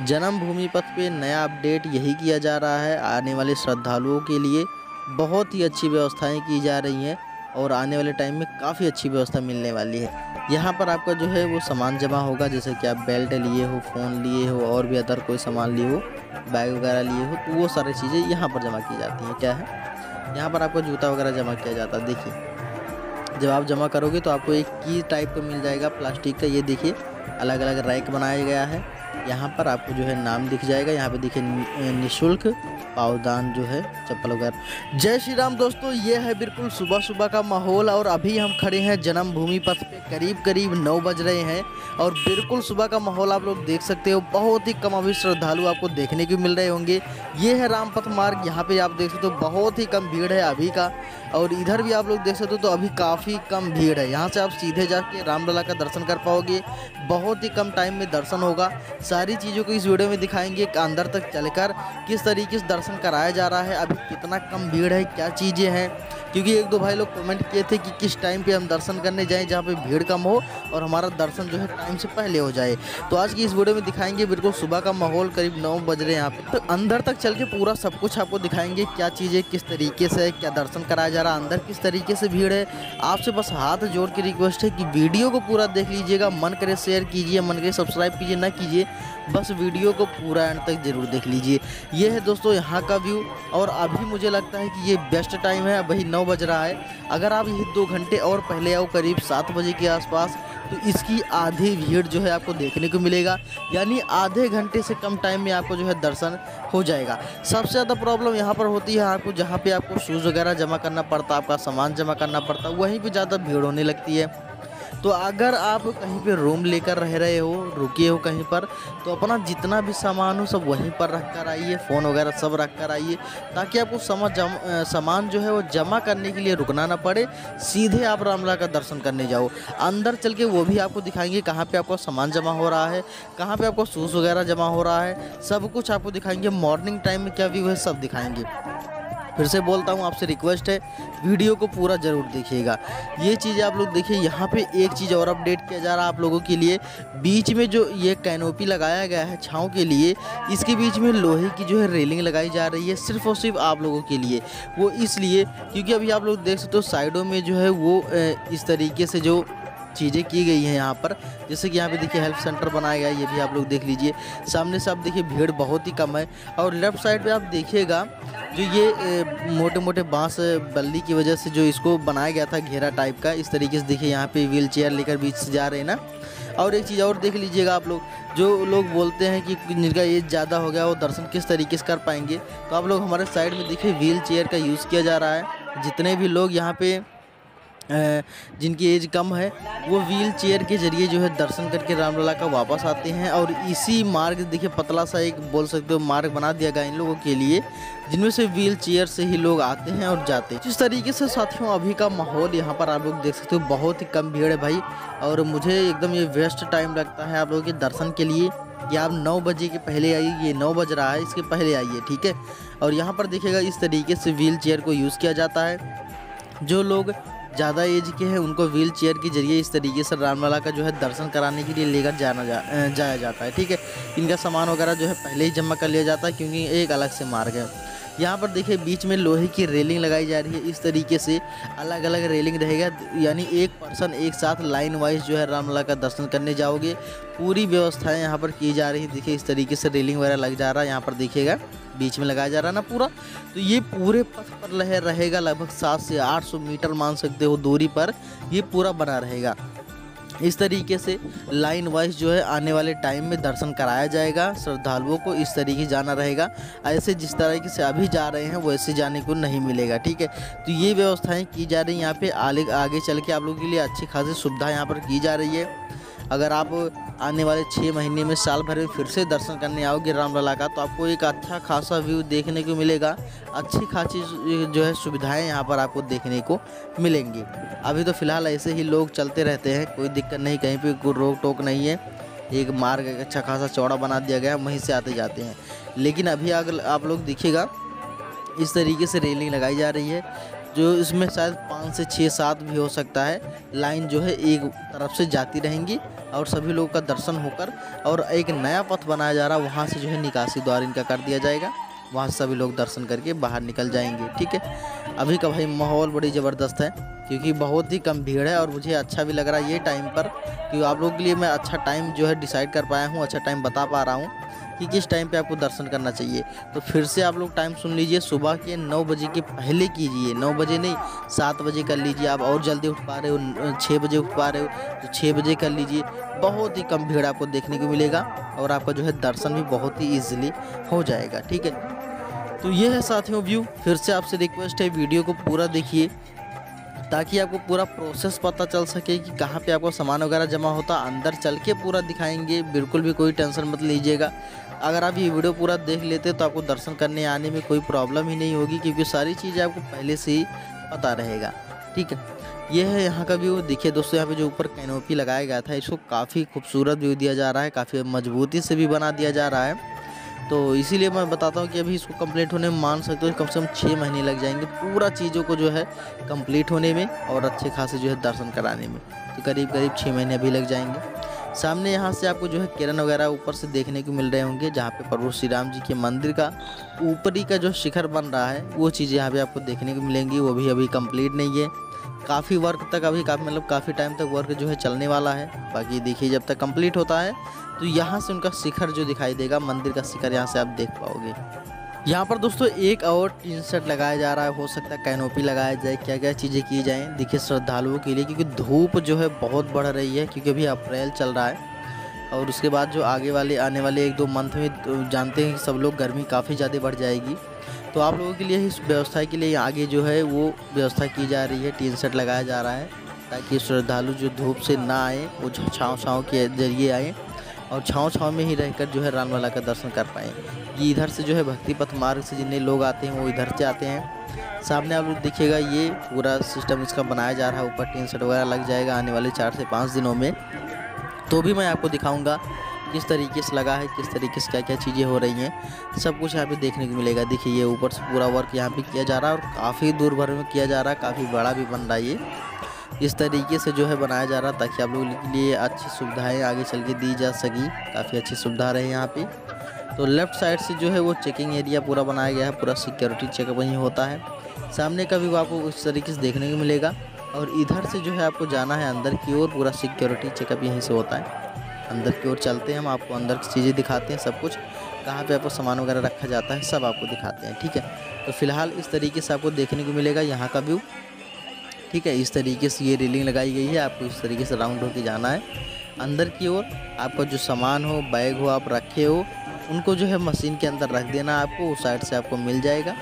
जन्मभूमि पथ पे नया अपडेट यही किया जा रहा है। आने वाले श्रद्धालुओं के लिए बहुत ही अच्छी व्यवस्थाएँ की जा रही हैं और आने वाले टाइम में काफ़ी अच्छी व्यवस्था मिलने वाली है। यहाँ पर आपका जो है वो सामान जमा होगा, जैसे कि आप बेल्ट लिए हो फ़ोन लिए हो, और भी अदर कोई सामान लिए हो बैग वगैरह लिए हो तो वो सारी चीज़ें यहाँ पर जमा की जाती हैं। क्या है? यहाँ पर आपका जूता वगैरह जमा किया जाता है। देखिए, जब आप जमा करोगे तो आपको एक की टाइप का मिल जाएगा प्लास्टिक का। ये देखिए अलग अलग रैक बनाया गया है। यहाँ पर आपको जो है नाम दिख जाएगा। यहाँ पे देखिए निःशुल्क पावदान जो है, चप्पल वगैरह। जय श्री राम दोस्तों, ये है बिल्कुल सुबह सुबह का माहौल और अभी हम खड़े हैं जन्मभूमि पथ पे। करीब करीब नौ बज रहे हैं और बिल्कुल सुबह का माहौल आप लोग देख सकते हो। बहुत ही कम अभी श्रद्धालु आपको देखने को मिल रहे होंगे। ये है रामपथ मार्ग, यहाँ पे आप देख सकते हो बहुत ही कम भीड़ है अभी का। और इधर भी आप लोग देख सकते हो तो अभी काफ़ी कम भीड़ है। यहाँ से आप सीधे जाके रामलला का दर्शन कर पाओगे। बहुत ही कम टाइम में दर्शन होगा। सारी चीज़ों को इस वीडियो में दिखाएँगे अंदर तक चलकर किस तरीके से दर्शन कराया जा रहा है, अभी कितना कम भीड़ है, क्या चीज़ें हैं। क्योंकि एक दो भाई लोग कमेंट किए थे कि किस टाइम पे हम दर्शन करने जाएँ जहाँ पे भीड़ कम हो और हमारा दर्शन जो है टाइम से पहले हो जाए। तो आज की इस वीडियो में दिखाएँगे बिल्कुल सुबह का माहौल, करीब नौ बज रहे हैं यहाँ पे। तो अंदर तक चल के पूरा सब कुछ आपको दिखाएँगे, क्या चीज़ें, किस तरीके से, क्या दर्शन कराया जा रहा है, अंदर किस तरीके से भीड़ है। आपसे बस हाथ जोड़ के रिक्वेस्ट है कि वीडियो को पूरा देख लीजिएगा, मन करे शेयर कीजिए, मन करे सब्सक्राइब कीजिए, ना कीजिए। बस वीडियो को पूरा एंड तक ज़रूर देख लीजिए। ये है दोस्तों यहाँ का व्यू, और अभी मुझे लगता है कि ये बेस्ट टाइम है, वही नौ बज रहा है। अगर आप ये दो घंटे और पहले आओ, करीब सात बजे के आसपास तो इसकी आधी भीड़ जो है आपको देखने को मिलेगा। यानी आधे घंटे से कम टाइम में आपको जो है दर्शन हो जाएगा। सबसे ज़्यादा प्रॉब्लम यहाँ पर होती है आपको, जहाँ पे आपको शूज़ वगैरह जमा करना पड़ता, आपका सामान जमा करना पड़ता, वहीं पर ज़्यादा भीड़ होने लगती है। तो अगर आप कहीं पे रूम लेकर रह रहे हो रुके हो कहीं पर तो अपना जितना भी सामान हो सब वहीं पर रख कर आइए फ़ोन वगैरह सब रख कर आइए, ताकि आपको समझ जम सामान जो है वो जमा करने के लिए रुकना ना पड़े, सीधे आप रामला का दर्शन करने जाओ। अंदर चल के वो भी आपको दिखाएँगे कहाँ पर आपका सामान जमा हो रहा है, कहाँ पर आपको शूज़ वगैरह जमा हो रहा है, सब कुछ आपको दिखाएँगे मॉर्निंग टाइम में क्या व्यू है सब दिखाएँगे। फिर से बोलता हूँ, आपसे रिक्वेस्ट है वीडियो को पूरा ज़रूर देखिएगा। ये चीज़ आप लोग देखिए, यहाँ पे एक चीज़ और अपडेट किया जा रहा है आप लोगों के लिए। बीच में जो ये कैनोपी लगाया गया है छाँव के लिए, इसके बीच में लोहे की जो है रेलिंग लगाई जा रही है, सिर्फ़ और सिर्फ़ आप लोगों के लिए। वो इसलिए, क्योंकि अभी आप लोग देख सकते हो, साइडों में जो है वो इस तरीके से जो चीज़ें की गई हैं यहाँ पर। जैसे कि यहाँ पे देखिए हेल्प सेंटर बनाया गया है, ये भी आप लोग देख लीजिए। सामने से आप देखिए भीड़ बहुत ही कम है और लेफ़्ट साइड पे आप देखिएगा, जो ये मोटे मोटे बाँस बल्ली की वजह से जो इसको बनाया गया था घेरा टाइप का, इस तरीके से देखिए यहाँ पे व्हील चेयर लेकर बीच से जा रहे हैं ना। और एक चीज़ और देख लीजिएगा आप लोग, जो लोग बोलते हैं कि जिनका एज ज़्यादा हो गया वो दर्शन किस तरीके से कर पाएँगे तो आप लोग हमारे साइड में देखिए व्हील चेयर का यूज़ किया जा रहा है। जितने भी लोग यहाँ पे जिनकी एज कम है, वो व्हील चेयर के ज़रिए जो है दर्शन करके रामलला का वापस आते हैं और इसी मार्ग, देखिए पतला सा एक बोल सकते हो मार्ग बना दिया गया इन लोगों के लिए, जिनमें से व्हील चेयर से ही लोग आते हैं और जाते हैं। जिस तरीके से साथियों, अभी का माहौल यहाँ पर आप लोग देख सकते हो, बहुत ही कम भीड़ है भाई और मुझे एकदम ये वेस्ट टाइम लगता है आप लोगों के दर्शन के लिए कि आप नौ बजे के पहले आइए, ये नौ बज रहा है, इसके पहले आइए, ठीक है? और यहाँ पर देखिएगा, इस तरीके से व्हील चेयर को यूज़ किया जाता है। जो लोग ज़्यादा एज के हैं, उनको व्हील चेयर के ज़रिए इस तरीके से रामलला का जो है दर्शन कराने के लिए लेकर जाना जा जाया जाता है, ठीक है? इनका सामान वगैरह जो है पहले ही जमा कर लिया जाता है, क्योंकि एक अलग से मार्ग है। यहाँ पर देखिए बीच में लोहे की रेलिंग लगाई जा रही है। इस तरीके से अलग अलग रेलिंग रहेगा। यानी एक पर्सन एक साथ लाइन वाइज जो है रामलला का दर्शन करने जाओगे। पूरी व्यवस्थाएँ यहाँ पर की जा रही है। देखिए इस तरीके से रेलिंग वगैरह लग जा रहा है। यहाँ पर देखिएगा, बीच में लगाया जा रहा है ना पूरा। तो ये पूरे पथ पर रहे रहेगा। लगभग सात से आठ सौ मीटर मान सकते हो दूरी पर। ये पूरा बना रहेगा। इस तरीके से लाइन वाइज जो है, आने वाले टाइम में दर्शन कराया जाएगा। श्रद्धालुओं को इस तरीके जाना रहेगा। ऐसे जिस तरीके से अभी जा रहे हैं, वैसे जाने को नहीं मिलेगा, ठीक है? तो ये व्यवस्थाएँ की जा रही हैं। यहाँ पे आगे आगे चल के आप लोगों के लिए अच्छी खासी सुविधा यहाँ पर की जा रही है। अगर आप आने वाले छः महीने में साल भर में फिर से दर्शन करने आओगे रामलला का तो आपको एक अच्छा खासा व्यू देखने को मिलेगा। अच्छी खासी जो है सुविधाएँ यहाँ पर आपको देखने को मिलेंगी। अभी तो फ़िलहाल ऐसे ही लोग चलते रहते हैं, कोई दिक्कत नहीं, कहीं पर कोई रोक टोक नहीं है। एक मार्ग अच्छा खासा चौड़ा बना दिया गया, वहीं से आते जाते हैं। लेकिन अभी अगर आप लोग देखिएगा, इस तरीके से रेलिंग लगाई जा रही है। जो इसमें शायद पाँच से छः सात भी हो सकता है। लाइन जो है एक तरफ़ से जाती रहेंगी और सभी लोगों का दर्शन होकर और एक नया पथ बनाया जा रहा है वहाँ से जो है निकासी द्वार इनका कर दिया जाएगा। वहाँ सभी लोग दर्शन करके बाहर निकल जाएँगे, ठीक है? अभी का भाई माहौल बड़ी ज़बरदस्त है, क्योंकि बहुत ही कम भीड़ है और मुझे अच्छा भी लग रहा है ये टाइम पर, कि आप लोगों के लिए मैं अच्छा टाइम जो है डिसाइड कर पाया हूँ अच्छा टाइम बता पा रहा हूँ। कि किस टाइम पे आपको दर्शन करना चाहिए। तो फिर से आप लोग टाइम सुन लीजिए, सुबह के नौ बजे के पहले कीजिए। नौ बजे नहीं, सात बजे कर लीजिए। आप और जल्दी उठ पा रहे हो छः बजे उठ पा रहे हो तो छः बजे कर लीजिए। बहुत ही कम भीड़ आपको देखने को मिलेगा और आपका जो है दर्शन भी बहुत ही ईजिली हो जाएगा, ठीक है? तो ये है साथियों व्यू फिर से आपसे रिक्वेस्ट है वीडियो को पूरा देखिए। ताकि आपको पूरा प्रोसेस पता चल सके कि कहाँ पे आपको सामान वगैरह जमा होता, अंदर चल के पूरा दिखाएँगे। बिल्कुल भी कोई टेंशन मत लीजिएगा। अगर आप ये वीडियो पूरा देख लेते तो आपको दर्शन करने आने में कोई प्रॉब्लम ही नहीं होगी, क्योंकि सारी चीज़ें आपको पहले से ही पता रहेगा। ठीक है? ये है यहाँ का व्यू देखिए दोस्तों, यहाँ पे जो ऊपर कैनोपी लगाया गया था, इसको काफ़ी खूबसूरत व्यू दिया जा रहा है, काफ़ी मजबूती से भी बना दिया जा रहा है। तो इसीलिए मैं बताता हूँ कि अभी इसको कंप्लीट होने में मान सकते हो कम से कम छः महीने लग जाएँगे पूरा चीज़ों को जो है कंप्लीट होने में और अच्छे खासे जो है दर्शन कराने में। तो करीब करीब छः महीने अभी लग जाएँगे। सामने यहाँ से आपको जो है किरण वगैरह ऊपर से देखने को मिल रहे होंगे, जहाँ पे प्रभु श्री राम जी के मंदिर का ऊपरी का जो शिखर बन रहा है, वो चीज़ें यहाँ पे आपको देखने को मिलेंगी। वो भी अभी कंप्लीट नहीं है। काफ़ी वर्क तक अभी काफ़ी मतलब काफ़ी टाइम तक वर्क जो है चलने वाला है। बाकी देखिए जब तक कंप्लीट होता है तो यहाँ से उनका शिखर जो दिखाई देगा, मंदिर का शिखर यहाँ से आप देख पाओगे। यहाँ पर दोस्तों एक और टीन शर्ट लगाया जा रहा है, हो सकता है कैनोपी लगाया जाए क्या क्या चीज़ें की जाएँ। देखिए, श्रद्धालुओं के लिए, क्योंकि धूप जो है बहुत बढ़ रही है, क्योंकि अभी अप्रैल चल रहा है। और उसके बाद जो आगे वाले, आने वाले एक दो मंथ में तो जानते हैं कि सब लोग गर्मी काफ़ी ज़्यादा बढ़ जाएगी। तो आप लोगों के लिए इस व्यवस्था के लिए आगे जो है, वो व्यवस्था की जा रही है टीन शर्ट लगाया जा रहा है, ताकि श्रद्धालु जो धूप से ना आए, वो छाँव छाँव के ज़रिए आए। और छाँव छाँव में ही रहकर जो है रामलला का दर्शन कर पाएँ। ये इधर से जो है भक्ति पथ मार्ग से जितने लोग आते हैं, वो इधर से आते हैं। सामने आप लोग देखिएगा, ये पूरा सिस्टम इसका बनाया जा रहा है। ऊपर टीन सेट वगैरह लग जाएगा आने वाले चार से पाँच दिनों में। तो भी मैं आपको दिखाऊँगा किस तरीके से लगा है, किस तरीके से क्या क्या चीज़ें हो रही हैं। सब कुछ यहाँ पे देखने को मिलेगा। देखिए, ये ऊपर से पूरा वर्क यहाँ पे किया जा रहा है और काफ़ी दूर भर में किया जा रहा है, काफ़ी बड़ा भी बन रहा है ये। इस तरीके से जो है बनाया जा रहा ताकि आप लोगों के लिए अच्छी सुविधाएँ आगे चल के दी जा सकी। काफ़ी अच्छी सुविधा रहे यहाँ पे। तो लेफ़्ट साइड से जो है वो चेकिंग एरिया पूरा बनाया गया है, पूरा सिक्योरिटी चेकअप वहीं होता है। सामने का भी आपको उस तरीके से देखने को मिलेगा। और इधर से जो है आपको जाना है अंदर की ओर, पूरा सिक्योरिटी चेकअप यहीं से होता है। अंदर की ओर चलते हैं हम, आपको अंदर की चीज़ें दिखाते हैं सब कुछ। कहाँ पे आपको सामान वगैरह रखा जाता है सब आपको दिखाते हैं, ठीक है? तो फ़िलहाल इस तरीके से आपको देखने को मिलेगा यहाँ का व्यू। ठीक है, इस तरीके से ये रेलिंग लगाई गई है, आपको इस तरीके से राउंड होकर जाना है। अंदर की ओर आपका जो सामान हो, बैग हो, आप रखे हो, उनको जो है मशीन के अंदर रख देना आपको, उस साइड से आपको मिल जाएगा।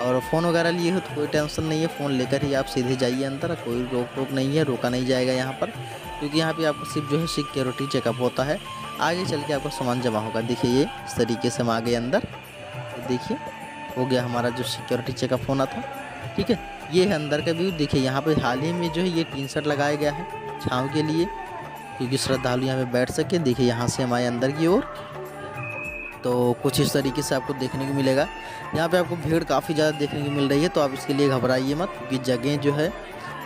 और फ़ोन वगैरह लिए हो तो कोई टेंशन नहीं है, फ़ोन लेकर ही आप सीधे जाइए अंदर, कोई रोक टोक नहीं है, रोका नहीं जाएगा यहाँ पर, क्योंकि यहाँ पे आपको सिर्फ़ जो है सिक्योरिटी चेकअप होता है। आगे चल के आपका सामान जमा होगा। देखिए ये, इस तरीके से हम आ गए अंदर, देखिए, हो गया हमारा जो सिक्योरिटी चेकअप होना था, ठीक है? ये है अंदर का व्यू। देखिए, यहाँ पे हाल ही में जो है ये टीन शर्ट लगाया गया है छाँव के लिए, क्योंकि श्रद्धालु यहाँ पे बैठ सके। देखिए, यहाँ से हमारे अंदर की ओर। तो कुछ इस तरीके से आपको देखने को मिलेगा। यहाँ पे आपको भीड़ काफ़ी ज़्यादा देखने को मिल रही है तो आप इसके लिए घबराइए मत, क्योंकि जगह जो है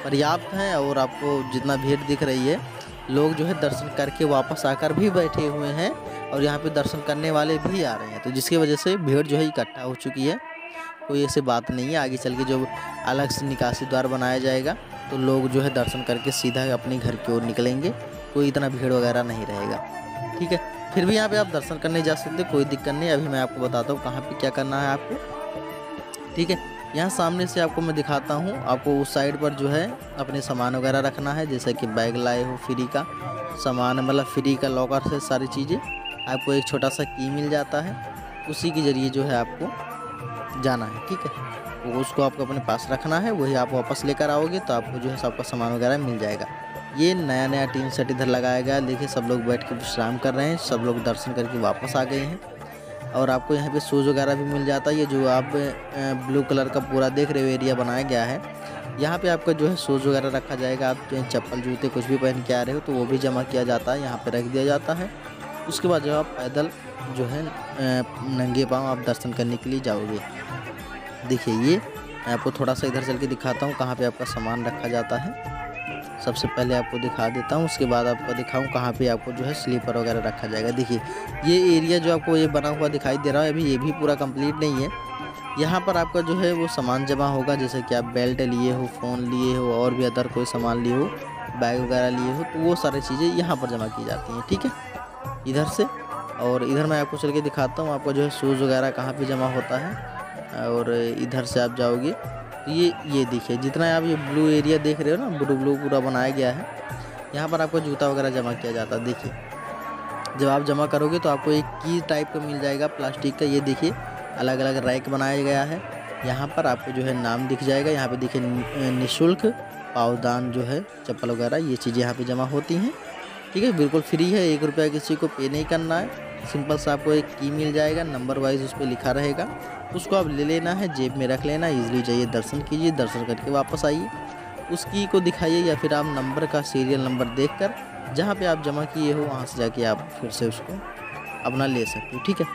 पर्याप्त हैं और आपको जितना भीड़ दिख रही है, लोग जो है दर्शन करके वापस आकर भी बैठे हुए हैं और यहाँ पे दर्शन करने वाले भी आ रहे हैं। तो जिसकी वजह से भीड़ जो है इकट्ठा हो चुकी है। कोई ऐसी बात नहीं है। आगे चल के जो अलग से निकासी द्वार बनाया जाएगा तो लोग जो है दर्शन करके सीधा अपने घर की ओर निकलेंगे। कोई इतना भीड़ वगैरह नहीं रहेगा। ठीक है? फिर भी यहाँ पे आप दर्शन करने जा सकते कोई दिक्कत नहीं। अभी मैं आपको बताता हूँ कहाँ पे क्या करना है आपको। ठीक है? यहाँ सामने से आपको मैं दिखाता हूँ। आपको उस साइड पर जो है अपने सामान वगैरह रखना है, जैसे कि बैग लाए हो फ्री का। सामान मतलब फ्री का लॉकर से सारी चीज़ें। आपको एक छोटा सा की मिल जाता है। उसी के ज़रिए जो है आपको जाना है, ठीक है? वो उसको आपको अपने पास रखना है, वही आप वापस लेकर आओगे तो आपको जो है सबका सामान वगैरह मिल जाएगा। ये नया नया टीन सेट इधर लगाया गया, देखिए सब लोग बैठ के विश्राम कर रहे हैं, सब लोग दर्शन करके वापस आ गए हैं। और आपको यहाँ पे शूज़ वगैरह भी मिल जाता है, ये जो आप ब्लू कलर का पूरा देख रहे हो, एरिया बनाया गया है। यहाँ पे आपका जो है शूज़ वगैरह रखा जाएगा, आप जो चप्पल, जूते, कुछ भी पहन के आ रहे हो तो वो भी जमा किया जाता है, यहाँ पे रख दिया जाता है। उसके बाद जब आप पैदल जो है नंगे पाँव आप दर्शन करने के लिए जाओगे देखिए, ये मैं आपको थोड़ा सा इधर चल के दिखाता हूँ कहाँ पर आपका सामान रखा जाता है। सबसे पहले आपको दिखा देता हूँ, उसके बाद आपको दिखाऊँ कहाँ पे आपको जो है स्लीपर वगैरह रखा जाएगा। देखिए, ये एरिया जो आपको ये बना हुआ दिखाई दे रहा है, अभी ये भी पूरा कंप्लीट नहीं है। यहाँ पर आपका जो है वो सामान जमा होगा, जैसे कि आप बेल्ट लिए हो, फ़ोन लिए हो, और भी अदर कोई सामान लिए हो, बैग वगैरह लिए हो तो वो सारी चीज़ें यहाँ पर जमा की जाती हैं, ठीक है? इधर से, और इधर मैं आपको चल के दिखाता हूँ, आपका जो है शूज़ वगैरह कहाँ पे जमा होता है। और इधर से आप जाओगे तो ये ये देखिए, जितना आप ये ब्लू एरिया देख रहे हो ना ब्लू ब्लू पूरा बनाया गया है। यहाँ पर आपको जूता वगैरह जमा किया जाता है, देखिए। जब आप जमा करोगे तो आपको एक की टाइप का मिल जाएगा प्लास्टिक का। ये देखिए अलग अलग रैक बनाया गया है। यहाँ पर आपको जो है नाम दिख जाएगा। यहाँ पे देखिए निःशुल्क पावदान जो है, चप्पल वगैरह, ये चीज़ें यहाँ पे जमा होती हैं। ठीक है, बिल्कुल फ्री है, एक रुपया किसी को पे नहीं करना है। सिंपल सा आपको एक की मिल जाएगा नंबर वाइज उस पर लिखा रहेगा। उसको आप ले लेना है, जेब में रख लेना इजली जाइए, दर्शन कीजिए, दर्शन करके वापस आइए। उस की को दिखाइए या फिर आप नंबर का सीरियल नंबर देख कर जहाँ पर आप जमा किए हो, वहाँ से जाके आप फिर से उसको अपना ले सकते हो, ठीक है?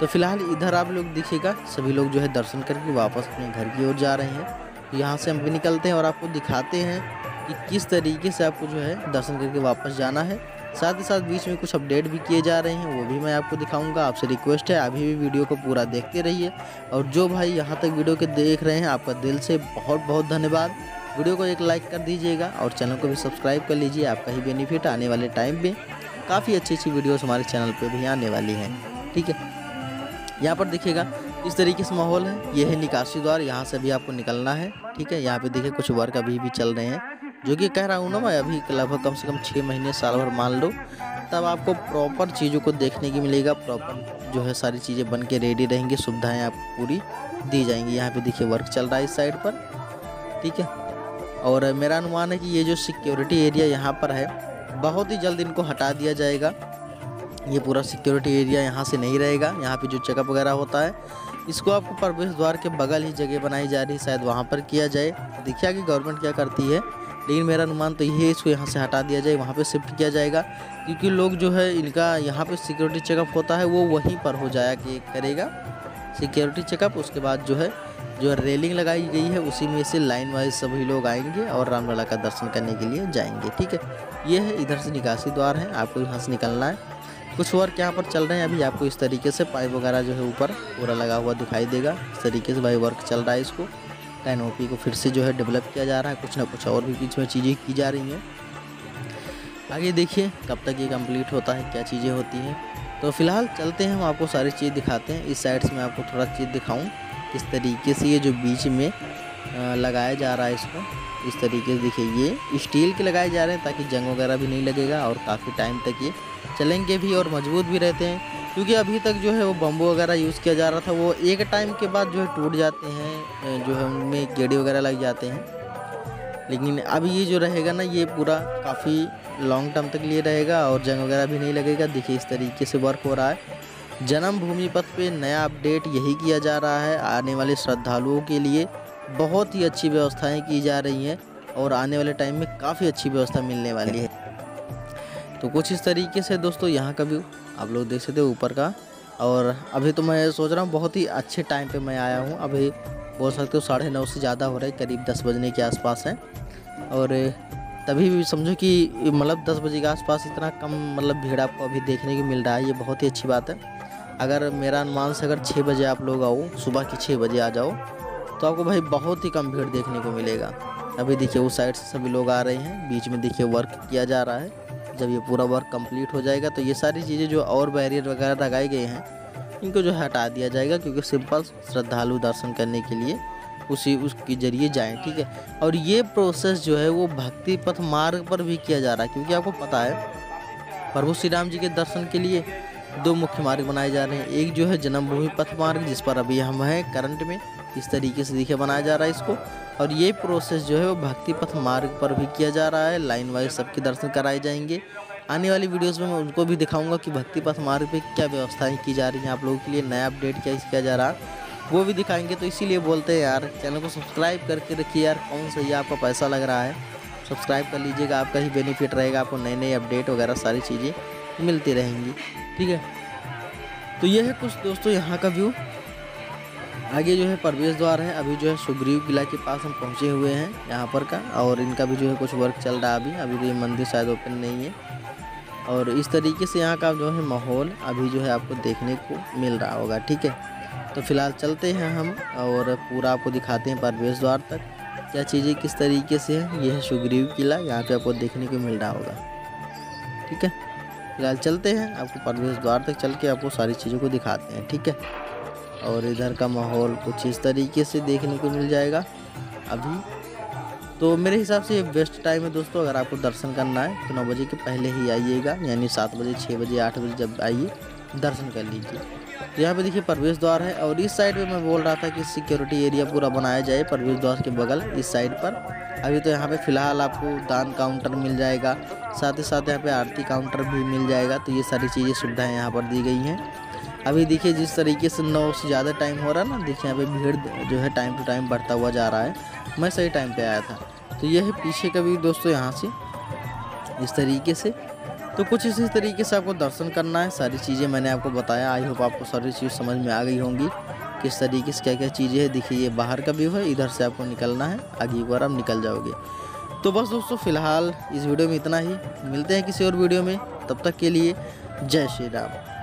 तो फ़िलहाल इधर आप लोग दिखेगा सभी लोग जो है दर्शन करके वापस अपने घर की ओर जा रहे हैं। यहाँ से हम भी निकलते हैं और आपको दिखाते हैं कि किस तरीके से आपको जो है दर्शन करके वापस जाना है। साथ ही साथ बीच में कुछ अपडेट भी किए जा रहे हैं, वो भी मैं आपको दिखाऊँगा। आपसे रिक्वेस्ट है, अभी भी वीडियो को पूरा देखते रहिए। और जो भाई यहाँ तक वीडियो के देख रहे हैं, आपका दिल से बहुत बहुत धन्यवाद। वीडियो को एक लाइक कर दीजिएगा और चैनल को भी सब्सक्राइब कर लीजिए। आपका ही बेनिफिट आने वाले टाइम में काफ़ी अच्छी अच्छी वीडियोस हमारे चैनल पे भी आने वाली हैं। ठीक है? यहाँ पर देखिएगा, इस तरीके से माहौल है। ये है निकासी द्वार, यहाँ से भी आपको निकलना है। ठीक है? यहाँ पे देखिए, कुछ वर्क अभी भी चल रहे हैं। जो कि कह रहा हूँ ना मैं, अभी लगभग कम से कम छः महीने साल भर मान लो, तब आपको प्रॉपर चीज़ों को देखने की मिलेगा प्रॉपर जो है सारी चीज़ें बन के रेडी रहेंगी, सुविधाएँ आपको पूरी दी जाएँगी। यहाँ पे देखिए वर्क चल रहा है इस साइड पर, ठीक है? और मेरा अनुमान है कि ये जो सिक्योरिटी एरिया यहाँ पर है, बहुत ही जल्द इनको हटा दिया जाएगा। ये पूरा सिक्योरिटी एरिया यहाँ से नहीं रहेगा, यहाँ पे जो चेकअप वगैरह होता है, इसको आपको प्रवेश द्वार के बगल ही जगह बनाई जा रही है, शायद वहाँ पर किया जाए। देखिए कि गवर्नमेंट क्या करती है लेकिन मेरा अनुमान तो यही है, इसको यहाँ से हटा दिया जाए, वहाँ पे शिफ्ट किया जाएगा। क्योंकि लोग जो है, इनका यहाँ पे सिक्योरिटी चेकअप होता है, वो वहीं पर हो जाया कि करेगा। सिक्योरिटी चेकअप उसके बाद जो है, जो रेलिंग लगाई गई है, उसी में से लाइन वाइज सभी लोग आएँगे और रामलला का दर्शन करने के लिए जाएँगे, ठीक है? ये है इधर से निकासी द्वार है, आपको यहाँ से निकलना है। कुछ वर्क यहाँ पर चल रहे हैं, अभी आपको इस तरीके से पाइप वगैरह जो है ऊपर पूरा लगा हुआ दिखाई देगा। इस तरीके से भाई वर्क चल रहा है इसको। कैनोपी को फिर से जो है डेवलप किया जा रहा है, कुछ ना कुछ और भी बीच में चीज़ें की जा रही हैं। आगे देखिए, कब तक ये कंप्लीट होता है, क्या चीज़ें होती हैं। तो फ़िलहाल चलते हैं, हम आपको सारी चीज़ दिखाते हैं। इस साइड से मैं आपको थोड़ा चीज़ दिखाऊँ, किस तरीके से ये जो बीच में लगाया जा रहा है इसको। इस तरीके से देखिए, ये स्टील के लगाए जा रहे हैं ताकि जंग वगैरह भी नहीं लगेगा और काफ़ी टाइम तक ये चलेंगे भी और मज़बूत भी रहते हैं। क्योंकि अभी तक जो है वो बम्बू वगैरह यूज़ किया जा रहा था, वो एक टाइम के बाद जो है टूट जाते हैं जो है उनमें गेड़ी वगैरह लग जाते हैं। लेकिन अब ये जो रहेगा ना, ये पूरा काफ़ी लॉन्ग टर्म तक लिए रहेगा और जंग वगैरह भी नहीं लगेगा। देखिए इस तरीके से वर्क हो रहा है। जन्मभूमि पथ पे नया अपडेट यही किया जा रहा है। आने वाले श्रद्धालुओं के लिए बहुत ही अच्छी व्यवस्थाएँ की जा रही हैं और आने वाले टाइम में काफ़ी अच्छी व्यवस्था मिलने वाली है। तो कुछ इस तरीके से दोस्तों, यहाँ का व्यू आप लोग देख सकते हो ऊपर का। और अभी तो मैं सोच रहा हूँ, बहुत ही अच्छे टाइम पे मैं आया हूँ। अभी बोल सकते हो साढ़े नौ से ज़्यादा हो रहा है, करीब दस बजने के आसपास है। और तभी भी समझो कि मतलब दस बजे के आसपास इतना कम मतलब भीड़ आपको अभी देखने को मिल रहा है, ये बहुत ही अच्छी बात है। अगर मेरा अनुमान से अगर छः बजे आप लोग आओ, सुबह के छः बजे आ जाओ तो आपको भाई बहुत ही कम भीड़ देखने को मिलेगा। अभी देखिए उस साइड से सभी लोग आ रहे हैं, बीच में देखिए वर्क किया जा रहा है। जब ये पूरा वर्क कंप्लीट हो जाएगा तो ये सारी चीज़ें जो और बैरियर वगैरह लगाए गए हैं, इनको जो है हटा दिया जाएगा क्योंकि सिंपल श्रद्धालु दर्शन करने के लिए उसी, उसके ज़रिए जाएँ, ठीक है? और ये प्रोसेस जो है वो भक्ति पथ मार्ग पर भी किया जा रहा है, क्योंकि आपको पता है, प्रभु श्री राम जी के दर्शन के लिए दो मुख्य मार्ग बनाए जा रहे हैं। एक जो है जन्मभूमि पथ मार्ग, जिस पर अभी हम हैं करंट में, इस तरीके से देखिए बनाया जा रहा है इसको। और ये प्रोसेस जो है वो भक्ति पथ मार्ग पर भी किया जा रहा है। लाइन वाइज सबके दर्शन कराए जाएँगे। आने वाली वीडियोस में मैं उनको भी दिखाऊँगा कि भक्ति पथ मार्ग पे क्या व्यवस्थाएँ की जा रही हैं आप लोगों के लिए, नया अपडेट क्या किया जा रहा। है वो भी दिखाएँगे तो इसीलिए बोलते हैं यार, चैनल को सब्सक्राइब करके रखिए यार, कौन सा ये आपका पैसा लग रहा है। सब्सक्राइब कर लीजिएगा, आपका ही बेनिफिट रहेगा, आपको नए नए अपडेट वगैरह सारी चीज़ें। मिलती रहेंगी। ठीक है? तो ये है कुछ दोस्तों यहाँ का व्यू। आगे जो है प्रवेश द्वार है। अभी जो है सुग्रीव किला के पास हम पहुँचे हुए हैं यहाँ पर का। और इनका भी जो है कुछ वर्क चल रहा है अभी। अभी तो ये मंदिर शायद ओपन नहीं है। और इस तरीके से यहाँ का जो है माहौल अभी जो है आपको देखने को मिल रहा होगा। ठीक है? तो फ़िलहाल चलते हैं हम और पूरा आपको दिखाते हैं प्रवेश द्वार तक। क्या चीज़ें किस तरीके से है? यह है सुग्रीव किला। यहाँ पे आपको देखने को मिल रहा होगा। ठीक है? फ़िलहाल चलते हैं, आपको प्रवेश द्वार तक चल के आपको सारी चीज़ों को दिखाते हैं, ठीक है? और इधर का माहौल कुछ इस तरीके से देखने को मिल जाएगा अभी। तो मेरे हिसाब से बेस्ट टाइम है दोस्तों, अगर आपको दर्शन करना है तो नौ बजे के पहले ही आइएगा, यानी सात बजे छः बजे, आठ बजे जब आइए, दर्शन कर लीजिए। तो यहाँ पे देखिए प्रवेश द्वार है और इस साइड पे मैं बोल रहा था कि सिक्योरिटी एरिया पूरा बनाया जाए प्रवेश द्वार के बगल इस साइड पर। अभी तो यहाँ पे फ़िलहाल आपको दान काउंटर मिल जाएगा, साथ ही साथ यहाँ पे आरती काउंटर भी मिल जाएगा तो ये सारी चीज़ें सुविधाएँ यहाँ पर दी गई हैं। अभी देखिए जिस तरीके से नौ से ज़्यादा टाइम हो रहा है ना, देखिए यहाँ पे भीड़ जो है टाइम टू टाइम बढ़ता हुआ जा रहा है। मैं सही टाइम पे आया था। तो यह है पीछे का भी दोस्तों यहाँ से, इस तरीके से। तो कुछ इसी तरीके से आपको दर्शन करना है, सारी चीज़ें मैंने आपको बताया। आई होप आपको सारी चीज़ समझ में आ गई होंगी। किस तरीके से क्या क्या चीज़ें हैं, देखिए ये बाहर का व्यू है, इधर से आपको निकलना है, आगे एक बार आप निकल जाओगे। तो बस दोस्तों, फ़िलहाल इस वीडियो में इतना ही। मिलते हैं किसी और वीडियो में, तब तक के लिए जय श्री राम।